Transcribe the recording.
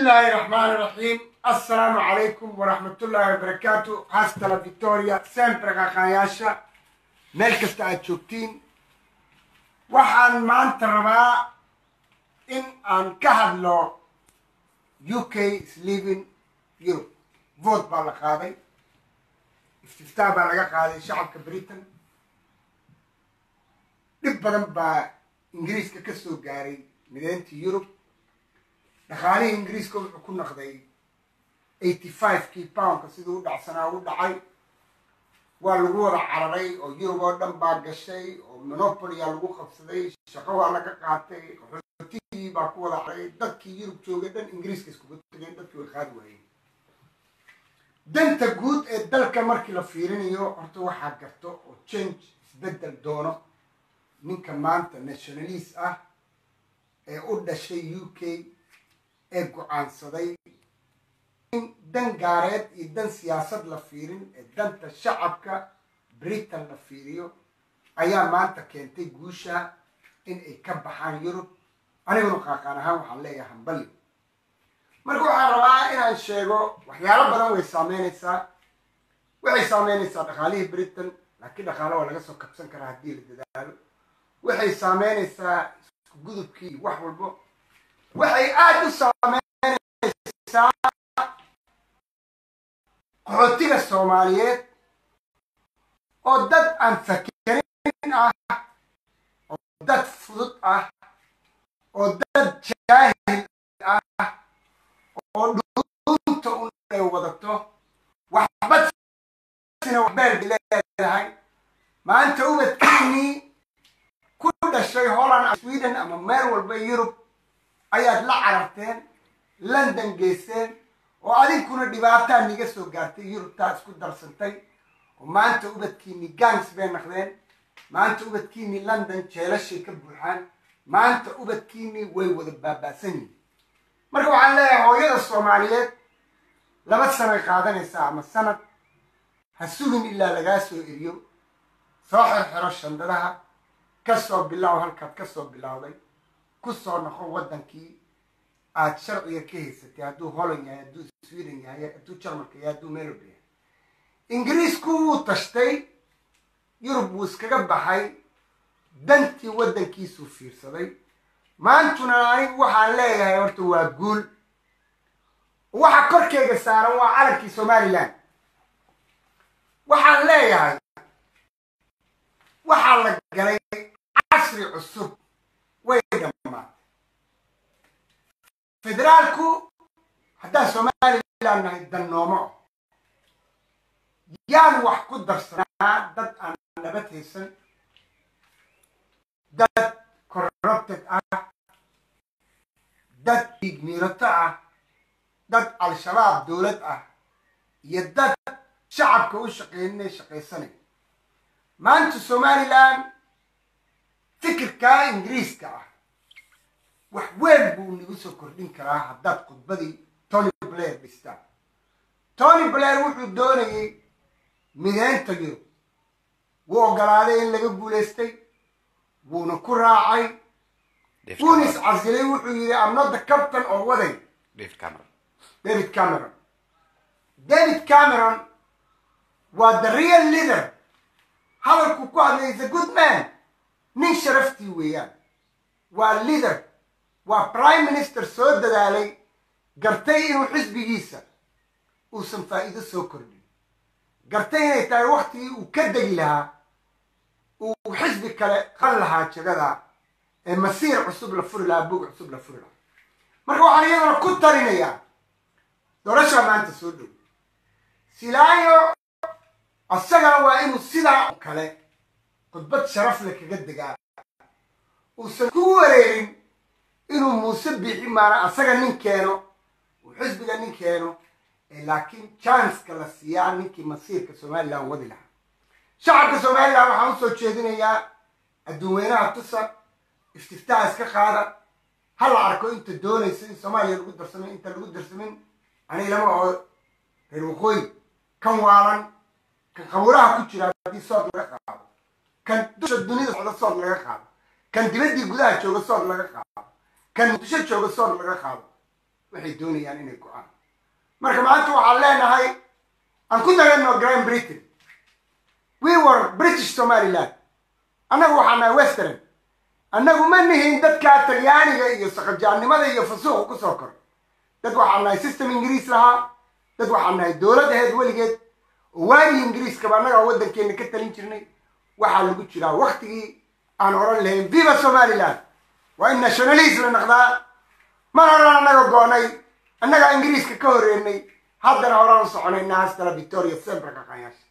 bismillahi raxmaani raxiim assalaamu calaykum waraxmatullaahi wabarakaatu haastala victoria. Sempre qaqaayaasha meel kasta aad joogtiin. Waxaan maanta rabaa in aan ka hadlo u k sliving europe. Vote baa la qaaday. Istiftaa baa laga qaaday shacabka britain. Dhib badan baa ingiriiska ka soo gaaray mideyntii yurub dhaqaalihii ingiriiska wuxuu ku naqday eighty five kii poundka siduu u dhacsanaa u dhacay. Waa lagu wada cararay oo yurub oo dhan baa gashay oo monopoliyaa lagu qabsaday shaqo waa laga qaatay qaxootigii baa ku wada cararay. Dadkii yurub joogay dhan ingiriiska iskuga tageen dadkii way qaadi waayeen. Danta guud ee dalka markii la fiirinayo horta waxaa garto oo change isbeddel doono. Ninka maanta nationalist ah ee u dhashay u k ee go'aansaday in dan gaareed iyo dan siyaasad la fiirin ee danta shacabka britain la fiiriyo ayaa maanta keentay guusha in ay ka baxaan yurub. Aniguna qaaqaan ahaan waxaan leeyahay hambalyo marka waxaan rabaa inaan sheego waxyaalo badan way saameynaysaa. Waxay saameynaysaa dhaqaalihii britain laakiin dhaqaalo waa laga soo kabsan karaa haddii la dadaalo. Waxay saameynaysaa isku gudubkii wax walbo waxay aada u saameynaysaa qaxootiga soomaaliyeed oo dad aan fakerin ah oo dad fudud ah oo dad jaahil ah oo dhuunta un ay wadato waxba sina waxbeel leedahay. Maanta ubadkiinii ku dhashay holland sweden ama meel walba yurub ayaad la cararteen london geyseen oo adinkuna dhibaataa niga soo gaartay yurubtaa isku darsantay oo maanta ubadkiini gangs bay naqdeen maanta ubadkiini london jeelashay ka buuxaan maanta ubadkiini way wada baaba'san yihiin marka waxaan leeyahay hooyada soomaaliyeed laba sanay qaadanaysaa ama sanad ha sugin ilaa lagaa soo eriyo. Soo xirxiro shandadaha ka soo bilaaw halkaad ka soo bilowday ku soo noqo waddankii aad sharciga ka haysatay hadduu holland yahay hadduu sweden yahay hadduu jarmalka yahay hadduu meelwalba yahay. Ingiriisku wuu tashtay yurub wuu iskaga baxay dantii waddankiisuu fiirsaday. Maantuna anigu waxaan leeyahay horta waa guul. Waxa korkeyga saaran waa calankii somalilan waxaan leeyahay waxaa la galay casri cusub way dhammaatay federaalku haddaan somalilan nahay dannoomo. Yaan wax ku darsanaa dad aan nabad haysan dad corrupted ah. Dad dhiigmiirato ah. Dad al-shabaab dowlad ah. Iyo dad shacabka u shaqeynay shaqaysanay maanta somalilan fikirkaa ingiriiska ah wax weyn buu nagu soo kordhin karaa haddaad khudbadii tony blair dhistaan. Tony blair wuxuu doonayay mideynta yurub. Wuu ogolaaday in laga guulaystay wuuna ku raacay. Wuuna iscasilay wuxuu yidhi the captain oo waday. David cameron. David cameron. Waa the real leader. Hadalku ku hadlay is a good man nin sharaftii weeyaan. Waa leader waa prime minister soo dadaalay gartay inuu xisbigiisa uusan faa'iido soo kordhin. Gartay inay tahay waktigii uu ka degi lahaa uu xisbi kale qan lahaa jagada ee masiir cusub la furi lahaa bog cusub la furi lahaa. Marka waxaan iyadana ku talinayaa doorashaa maanta soo dhow. Silaayo asagana waa inuu sidaa kale khudbad sharaf le kaga degaa uusan ku wareerin inuu muuse biixi maana asaga nin keeno uu xisbiga nin keeno laakiin janska la siiyaa ninkii masiirka somalilan wadi lahaa. Shacabka somalilan waxaan u soo jeedinayaa adduunweynaha tusa istiftaa iska qaada ha la arko inta doonaysa in soomaaliya lagu darsamay inta lagu darsamin ani lama oo reer waqooyi kan waalan kan qabuuraha ku jira haddii sood laga qaado kan dusha dunida socda sood laga qaado. Kan dibaddii gudaha jooga sood laga qaado. Kan muqdisho jooga sood laga qaado. Waxay doonayaan inay go'aan. Marka maanta waxaan leenahay aan ku dagano grand britain. We were british somaliland. Annagu waxaa nahay western. Annagu ma nihin dadkaa talyaaniga iyo saqajaannimada iyo fasuuqa ku soo koray dad waxaa nahay system ingiriis lahaa. Dad waxaa nahay dowlad aheyd weligeed. Oo waagii ingiriiskaba annagaa waddankeena ka talin jirnay waxaa lagu jiraa waktigii aan oran lahayn viva somaliland. Waa in nationalist la naqdaa. Mar horaan annaga go'nay annagaa ingiriiska ka horreynay haddana horaan soconayna hastala victoria sembra ka qayaasha